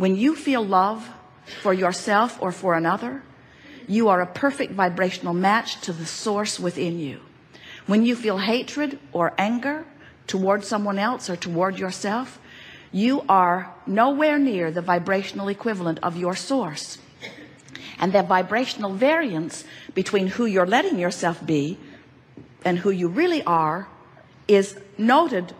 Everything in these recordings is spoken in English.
when you feel love for yourself or for another you are a perfect vibrational match to the source within you. When you feel hatred or anger toward someone else or toward yourself you are nowhere near the vibrational equivalent of your source. And the vibrational variance between who you're letting yourself be and who you really are is noted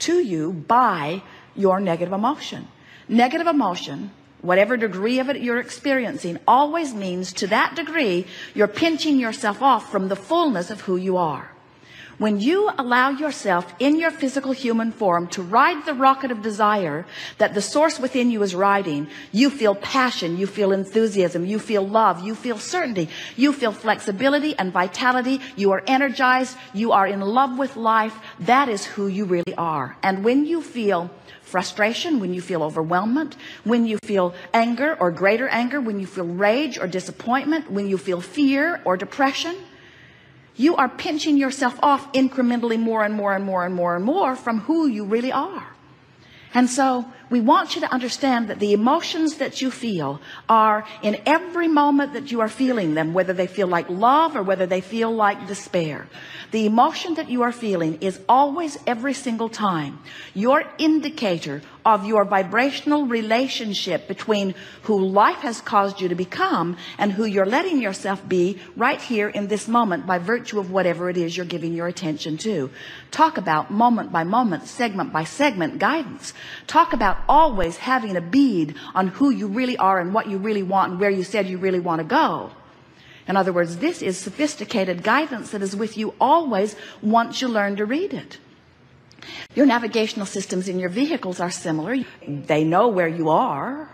to you by your negative emotion negative emotion whatever degree of it you're experiencing always means to that degree you're pinching yourself off from the fullness of who you are when you allow yourself in your physical human form to ride the rocket of desire that the source within you is riding you feel passion you feel enthusiasm you feel love you feel certainty you feel flexibility and vitality you are energized you are in love with life that is who you really are and when you feel frustration when you feel overwhelmment when you feel anger or greater anger when you feel rage or disappointment when you feel fear or depression you are pinching yourself off incrementally more and more and more and more and more from who you really are. And so we want you to understand that the emotions that you feel are in every moment that you are feeling them whether they feel like love or whether they feel like despair. The emotion that you are feeling is always every single time your indicator of your vibrational relationship between who life has caused you to become and who you're letting yourself be right here in this moment by virtue of whatever it is you're giving your attention to. Talk about moment by moment segment by segment guidance. Talk about always having a bead on who you really are and what you really want and where you said you really want to go. In other words this is sophisticated guidance that is with you always once you learn to read it. Your navigational systems in your vehicles are similar. They know where you are.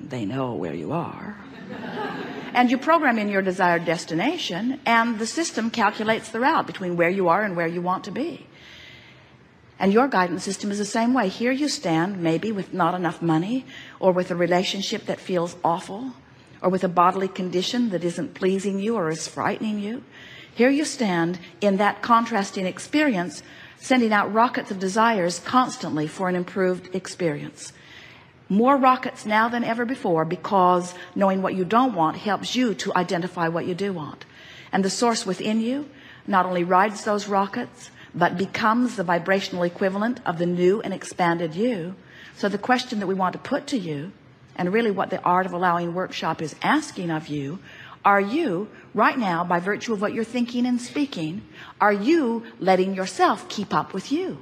They know where you are. And you program in your desired destination and the system calculates the route between where you are and where you want to be and your guidance system is the same way. Here you stand maybe with not enough money or with a relationship that feels awful or with a bodily condition that isn't pleasing you or is frightening you. Here you stand in that contrasting experience sending out rockets of desires constantly for an improved experience. More rockets now than ever before because knowing what you don't want helps you to identify what you do want. And the source within you not only rides those rockets but becomes the vibrational equivalent of the new and expanded you. So the question that we want to put to you and really what the art of allowing workshop is asking of you are you right now by virtue of what you're thinking and speaking are you letting yourself keep up with you?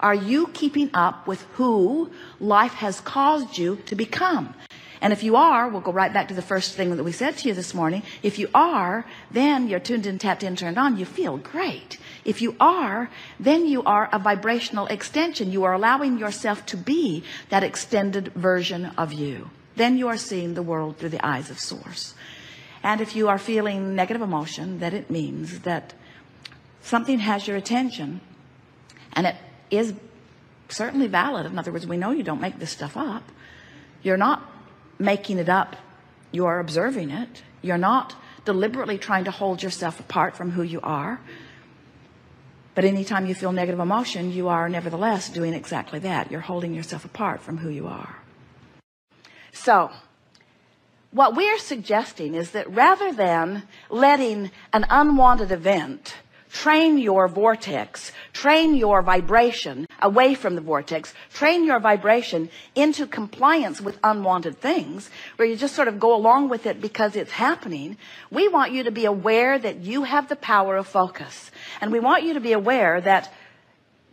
Are you keeping up with who life has caused you to become and if you are we'll go right back to the first thing that we said to you this morning. If you are then you're tuned in tapped in turned on. You feel great. If you are then you are a vibrational extension. You are allowing yourself to be that extended version of you. Then you are seeing the world through the eyes of source. And if you are feeling negative emotion that it means that something has your attention and it is certainly valid. In other words we know you don't make this stuff up. You're not making it up. You're observing it. You're not deliberately trying to hold yourself apart from who you are. But anytime you feel negative emotion you are nevertheless doing exactly that. You're holding yourself apart from who you are. So what we're suggesting is that rather than letting an unwanted event train your vortex train your vibration away from the vortex train your vibration into compliance with unwanted things where you just sort of go along with it because it's happening. We want you to be aware that you have the power of focus. And we want you to be aware that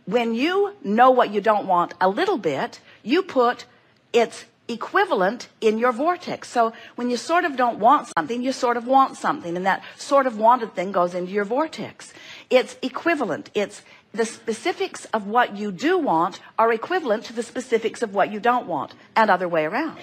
when you know what you don't want a little bit you put its equivalent in your vortex. So when you sort of don't want something you sort of want something and that sort of wanted thing goes into your vortex it's equivalent. It's the specifics of what you do want are equivalent to the specifics of what you don't want and other way around.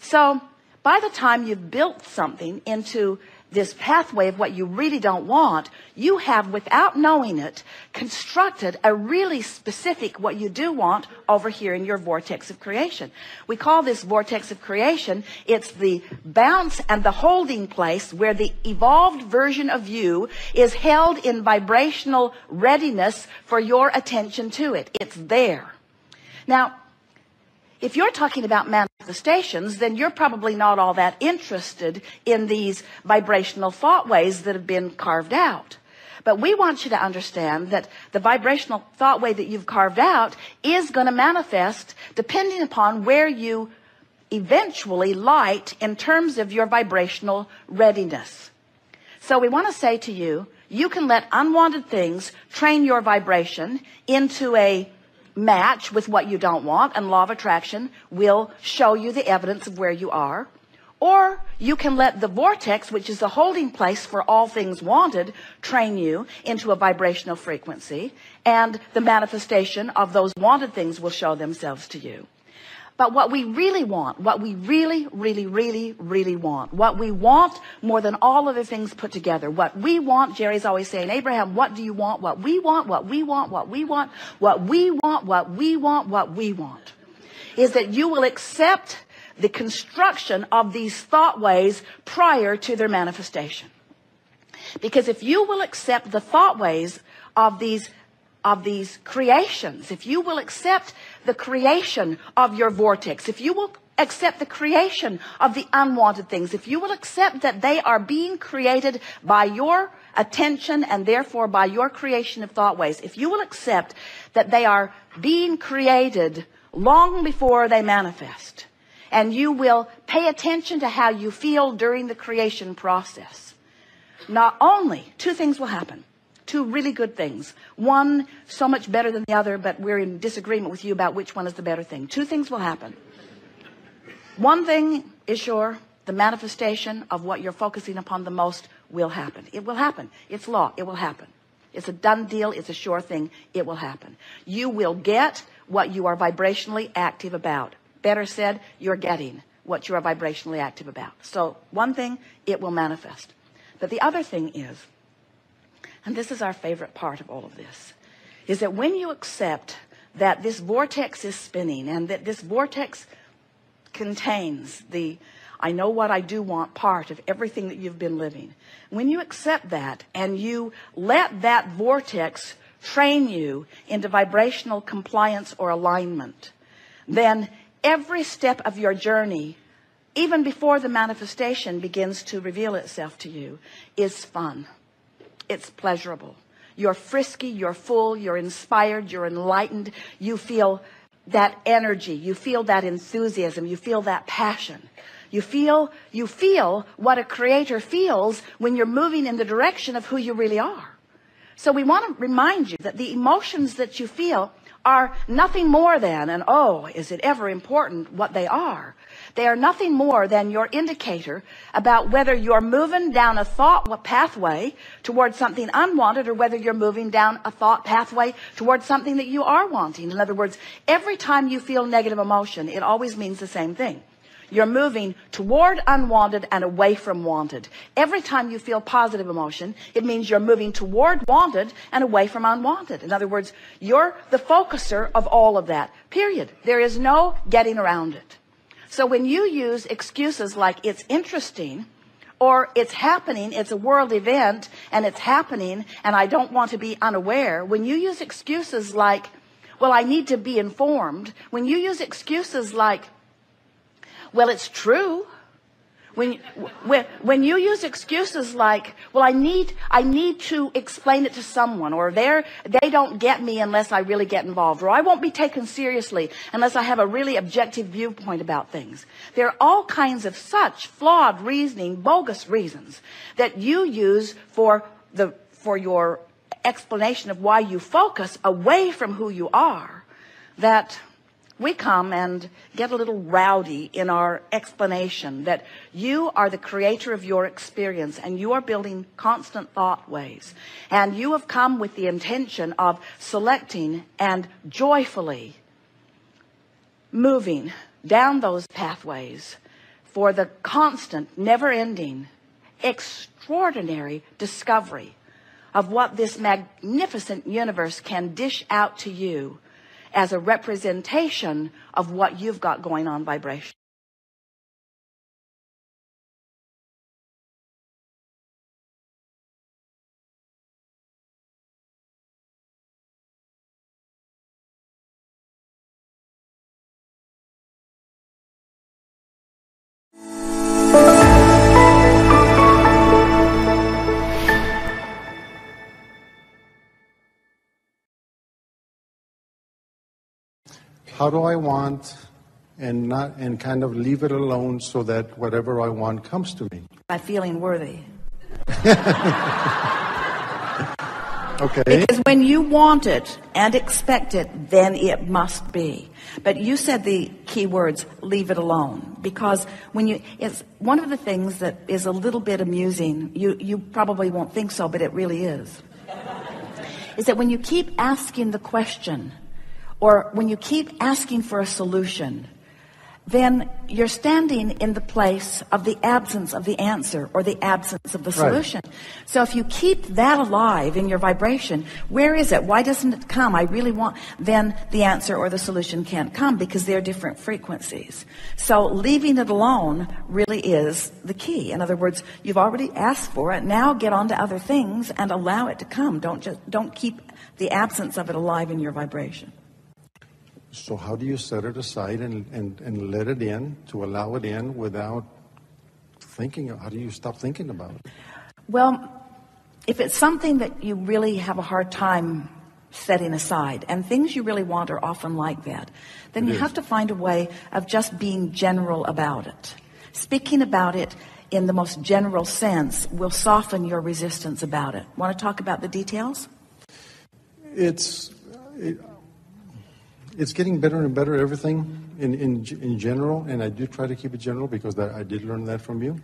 So by the time you've built something into this pathway of what you really don't want you have without knowing it constructed a really specific what you do want over here in your vortex of creation. We call this vortex of creation it's the bounce and the holding place where the evolved version of you is held in vibrational readiness for your attention to it. It's there. Now if you're talking about manifestations, then you're probably not all that interested in these vibrational thought ways that have been carved out. But we want you to understand that the vibrational thought way that you've carved out is going to manifest depending upon where you eventually light in terms of your vibrational readiness. So we want to say to you, you can let unwanted things train your vibration into a match with what you don't want and law of attraction will show you the evidence of where you are. Or you can let the vortex which is the holding place for all things wanted train you into a vibrational frequency and the manifestation of those wanted things will show themselves to you but what we really want, what we really, really, really, really want, what we want more than all of the things put together, what we want, Jerry's always saying, Abraham, what do you want? What we want, what we want, what we want, what we want, what we want, what we want, is that you will accept the construction of these thought ways prior to their manifestation. Because if you will accept the thought ways of these of these creations, if you will accept the creation of your vortex, if you will accept the creation of the unwanted things, if you will accept that they are being created by your attention and therefore by your creation of thought ways, if you will accept that they are being created long before they manifest, and you will pay attention to how you feel during the creation process, not only two things will happen two really good things. One so much better than the other but we're in disagreement with you about which one is the better thing. Two things will happen. One thing is sure the manifestation of what you're focusing upon the most will happen. It will happen. It's law. It will happen. It's a done deal. It's a sure thing. It will happen. You will get what you are vibrationally active about. Better said you're getting what you are vibrationally active about. So one thing it will manifest. But the other thing is and this is our favorite part of all of this, is that when you accept that this vortex is spinning and that this vortex contains the I know what I do want part of everything that you've been living. When you accept that and you let that vortex train you into vibrational compliance or alignment, then every step of your journey, even before the manifestation begins to reveal itself to you, is fun it's pleasurable. You're frisky you're full you're inspired you're enlightened. You feel that energy you feel that enthusiasm you feel that passion. You feel you feel what a creator feels when you're moving in the direction of who you really are so we want to remind you that the emotions that you feel are nothing more than and oh is it ever important what they are? They are nothing more than your indicator about whether you're moving down a thought pathway towards something unwanted or whether you're moving down a thought pathway towards something that you are wanting. In other words every time you feel negative emotion it always means the same thing you're moving toward unwanted and away from wanted. Every time you feel positive emotion it means you're moving toward wanted and away from unwanted. In other words you're the focuser of all of that period. There is no getting around it. So when you use excuses like it's interesting or it's happening it's a world event and it's happening and I don't want to be unaware when you use excuses like well I need to be informed when you use excuses like well it's true. When when when you use excuses like well I need I need to explain it to someone or they're they don't get me unless I really get involved or I won't be taken seriously unless I have a really objective viewpoint about things. There are all kinds of such flawed reasoning bogus reasons that you use for the for your explanation of why you focus away from who you are that we come and get a little rowdy in our explanation that you are the creator of your experience and you are building constant thought ways. And you have come with the intention of selecting and joyfully moving down those pathways for the constant never-ending extraordinary discovery of what this magnificent universe can dish out to you as a representation of what you've got going on vibration how do I want and not and kind of leave it alone so that whatever I want comes to me. By feeling worthy. Okay. Because when you want it and expect it, then it must be. But you said the key words, leave it alone. Because when you, it's one of the things that is a little bit amusing, you, you probably won't think so, but it really is, is that when you keep asking the question, or when you keep asking for a solution, then you're standing in the place of the absence of the answer or the absence of the solution. Right. So if you keep that alive in your vibration, where is it? Why doesn't it come? I really want, then the answer or the solution can't come because they're different frequencies. So leaving it alone really is the key. In other words, you've already asked for it. Now get on to other things and allow it to come. Don't just, don't keep the absence of it alive in your vibration. So how do you set it aside and, and, and let it in to allow it in without thinking? How do you stop thinking about it? Well, if it's something that you really have a hard time setting aside, and things you really want are often like that, then it you is. have to find a way of just being general about it. Speaking about it in the most general sense will soften your resistance about it. Want to talk about the details? It's. It, it's getting better and better, everything in, in, in general, and I do try to keep it general because that, I did learn that from you.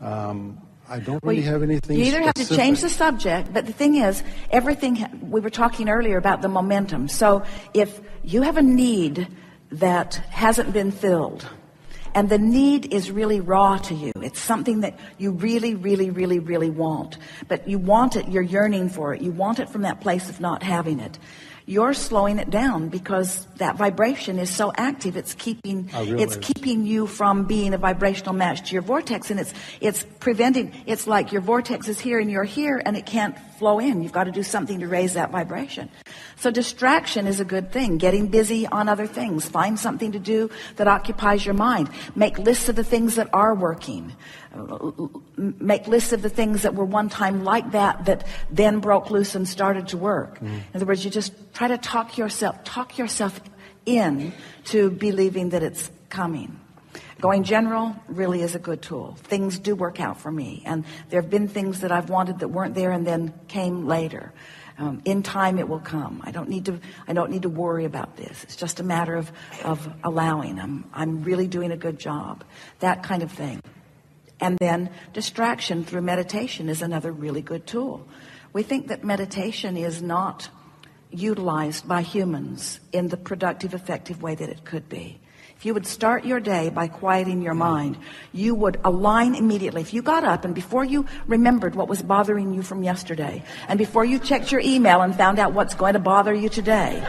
Um, I don't really well, have anything. You either specific. have to change the subject, but the thing is, everything, we were talking earlier about the momentum. So if you have a need that hasn't been filled, and the need is really raw to you. It's something that you really, really, really, really want. But you want it, you're yearning for it. You want it from that place of not having it you're slowing it down because that vibration is so active. It's keeping it's keeping you from being a vibrational match to your vortex and it's it's preventing it's like your vortex is here and you're here and it can't flow in. You've got to do something to raise that vibration. So distraction is a good thing. Getting busy on other things. Find something to do that occupies your mind. Make lists of the things that are working make lists of the things that were one time like that that then broke loose and started to work. Mm. In other words, you just try to talk yourself talk yourself in to believing that it's coming. Going general really is a good tool. Things do work out for me, and there have been things that I've wanted that weren't there and then came later. Um, in time, it will come. I don't need to. I don't need to worry about this. It's just a matter of of allowing. I'm I'm really doing a good job. That kind of thing. And then distraction through meditation is another really good tool. We think that meditation is not utilized by humans in the productive, effective way that it could be. If you would start your day by quieting your mind, you would align immediately. If you got up and before you remembered what was bothering you from yesterday, and before you checked your email and found out what's going to bother you today,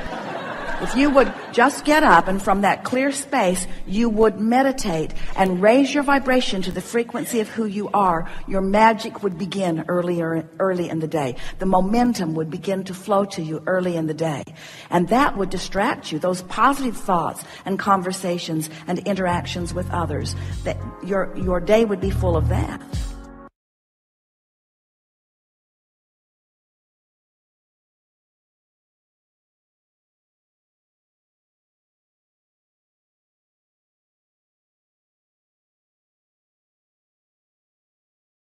if you would just get up and from that clear space, you would meditate and raise your vibration to the frequency of who you are, your magic would begin earlier, early in the day. The momentum would begin to flow to you early in the day. And that would distract you. Those positive thoughts and conversations and interactions with others, that your, your day would be full of that.